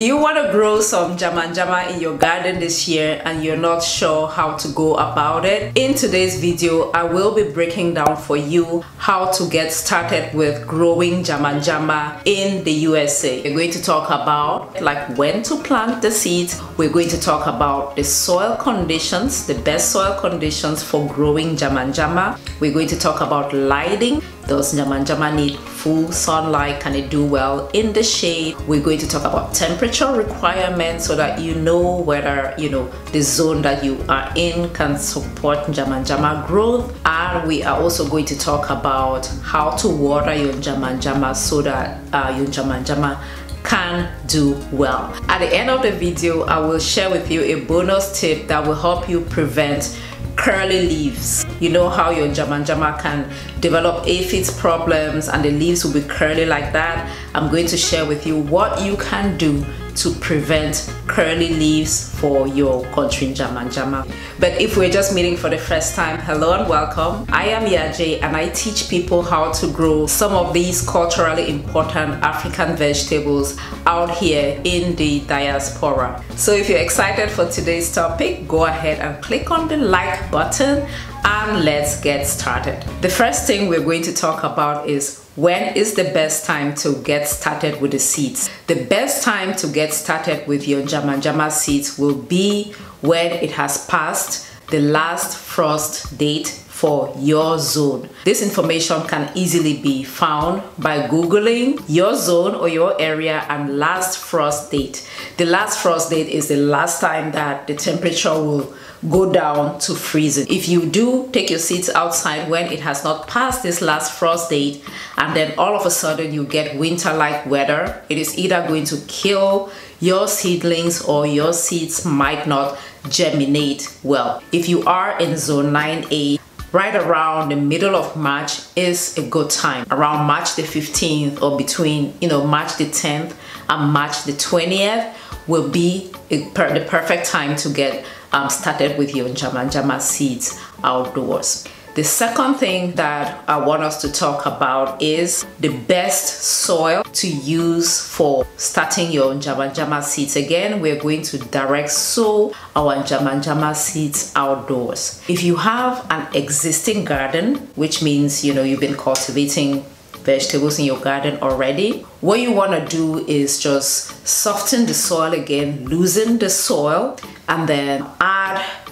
You want to grow some njama njama in your garden this year and you're not sure how to go about it? In today's video, I will be breaking down for you how to get started with growing njama njama in the USA. We're going to talk about like when to plant the seeds. We're going to talk about the soil conditions, the best soil conditions for growing njama njama. We're going to talk about lighting. Does njama njama need full sunlight? Can it do well in the shade? We're going to talk about temperature requirements so that you know whether you know the zone that you are in can support njama njama growth and we are also going to talk about how to water your njama njama so that uh, your njama njama can do well. At the end of the video, I will share with you a bonus tip that will help you prevent curly leaves. You know how your njama njama can develop aphids problems and the leaves will be curly like that. I'm going to share with you what you can do to prevent curly leaves for your country jama. But if we're just meeting for the first time, hello and welcome. I am Yaje and I teach people how to grow some of these culturally important African vegetables out here in the diaspora. So if you're excited for today's topic, go ahead and click on the like button and let's get started. The first thing we're going to talk about is when is the best time to get started with the seeds? The best time to get started with your Njama Njama seeds will be when it has passed the last frost date for your zone. This information can easily be found by Googling your zone or your area and last frost date. The last frost date is the last time that the temperature will go down to freezing. If you do take your seeds outside when it has not passed this last frost date and then all of a sudden you get winter-like weather, it is either going to kill your seedlings or your seeds might not germinate well. If you are in zone 9A, right around the middle of March is a good time. Around March the 15th or between, you know, March the 10th and March the 20th will be per the perfect time to get um, started with your Njama Njama seeds outdoors. The second thing that I want us to talk about is the best soil to use for starting your Njama Njama seeds. Again, we're going to direct sow our Njama Njama seeds outdoors. If you have an existing garden, which means you know you've been cultivating vegetables in your garden already. What you want to do is just soften the soil again, loosen the soil, and then add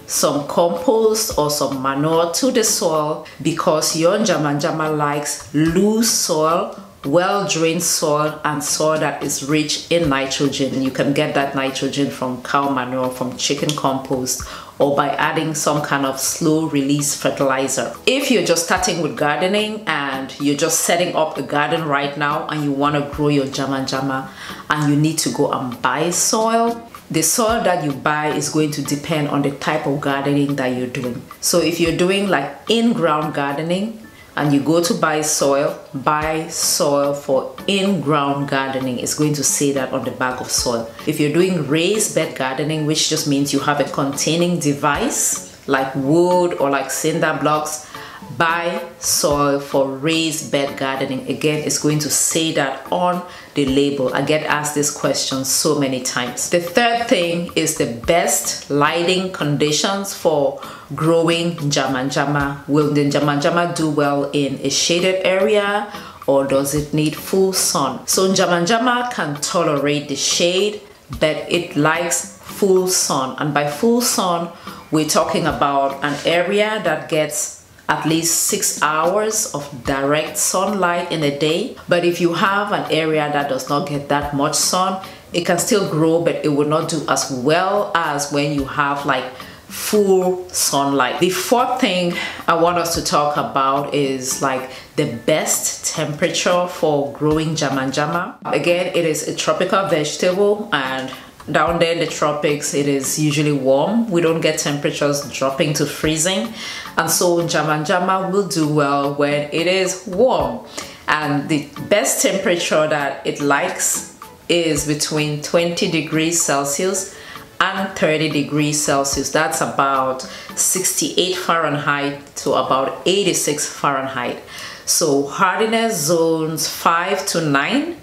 some compost or some manure to the soil because your Njama Njama likes loose soil well-drained soil and soil that is rich in nitrogen. You can get that nitrogen from cow manure, from chicken compost, or by adding some kind of slow release fertilizer. If you're just starting with gardening and you're just setting up a garden right now and you want to grow your njama njama and you need to go and buy soil, the soil that you buy is going to depend on the type of gardening that you're doing. So if you're doing like in-ground gardening, and you go to buy soil, buy soil for in-ground gardening. It's going to say that on the bag of soil. If you're doing raised bed gardening, which just means you have a containing device like wood or like cinder blocks, buy soil for raised bed gardening. Again, it's going to say that on the label. I get asked this question so many times. The third thing is the best lighting conditions for growing Njama Njama. Will the Njama Njama do well in a shaded area or does it need full sun? So Njama Njama can tolerate the shade, but it likes full sun. And by full sun, we're talking about an area that gets at least six hours of direct sunlight in a day. But if you have an area that does not get that much sun, it can still grow, but it will not do as well as when you have like full sunlight. The fourth thing I want us to talk about is like the best temperature for growing njama njama. Again, it is a tropical vegetable and down there in the tropics it is usually warm. We don't get temperatures dropping to freezing. And so njama njama will do well when it is warm. And the best temperature that it likes is between 20 degrees celsius and 30 degrees celsius. That's about 68 fahrenheit to about 86 fahrenheit. So hardiness zones 5 to 9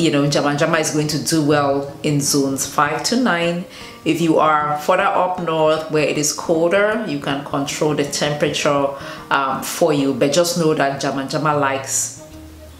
you know, Njama Njama is going to do well in zones 5 to 9. If you are further up north where it is colder, you can control the temperature um, for you. But just know that Njama Njama likes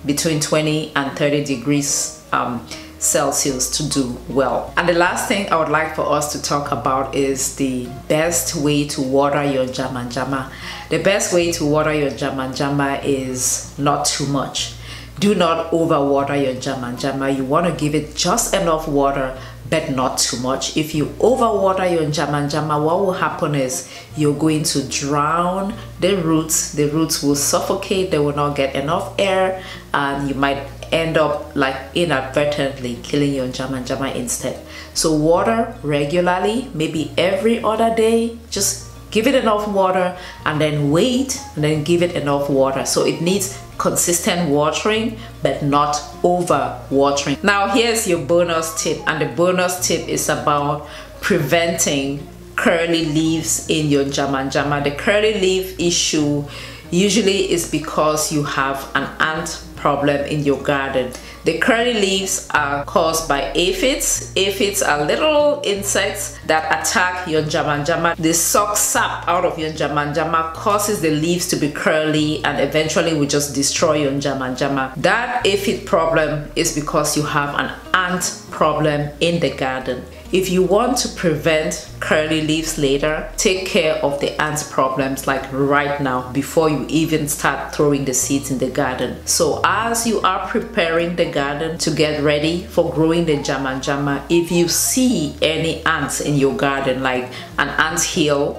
between 20 and 30 degrees um, Celsius to do well. And the last thing I would like for us to talk about is the best way to water your Njama Njama. The best way to water your Njama Njama is not too much. Do not overwater your Njama Njama. You want to give it just enough water but not too much. If you overwater your Njama Njama, what will happen is you're going to drown the roots. The roots will suffocate, they will not get enough air, and you might end up like inadvertently killing your Njama Njama instead. So water regularly, maybe every other day, just give it enough water and then wait and then give it enough water. So it needs consistent watering but not over watering. Now here's your bonus tip and the bonus tip is about preventing curly leaves in your Njama Njama. The curly leaf issue usually is because you have an ant problem in your garden. The curly leaves are caused by aphids. Aphids are little insects that attack your njama njama. They suck sap out of your njama njama, causes the leaves to be curly and eventually will just destroy your njama njama. That aphid problem is because you have an ant problem in the garden. If you want to prevent curly leaves later, take care of the ants problems like right now before you even start throwing the seeds in the garden. So as you are preparing the garden to get ready for growing the njama njama, if you see any ants in your garden like an ant hill,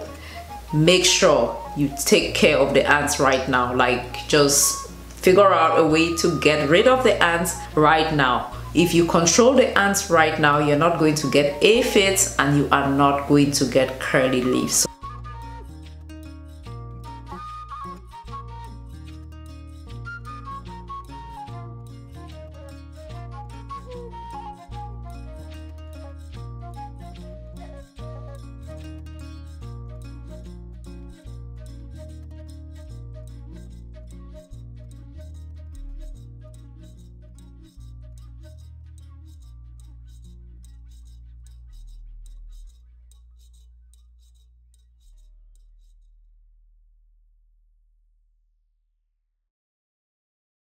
make sure you take care of the ants right now. Like just figure out a way to get rid of the ants right now if you control the ants right now, you're not going to get aphids and you are not going to get curly leaves.